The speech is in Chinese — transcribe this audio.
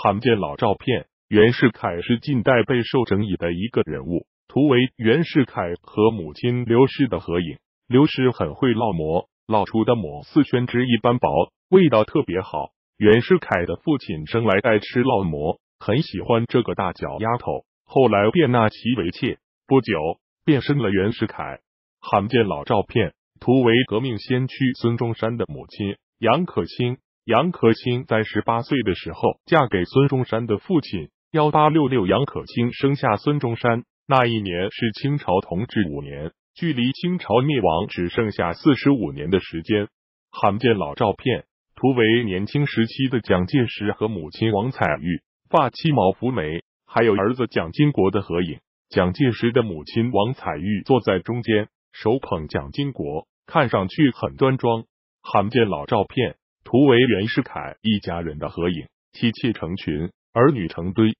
罕见老照片，袁世凯是近代备受争议的一个人物。图为袁世凯和母亲刘氏的合影。刘氏很会烙馍，烙出的馍似宣纸一般薄，味道特别好。袁世凯的父亲生来爱吃烙馍，很喜欢这个大脚丫头，后来便纳其为妾。不久便生了袁世凯。罕见老照片，图为革命先驱孙中山的母亲杨可卿。杨可卿在十八岁的时候嫁给孙中山的父亲。幺八六六，杨可卿生下孙中山。那一年是清朝同治五年，距离清朝灭亡只剩下四十五年的时间。罕见老照片，图为年轻时期的蒋介石和母亲王彩玉，发妻毛福梅，还有儿子蒋经国的合影。蒋介石的母亲王彩玉坐在中间，手捧蒋经国，看上去很端庄。罕见老照片。图为袁世凯一家人的合影，妻妾成群，儿女成堆。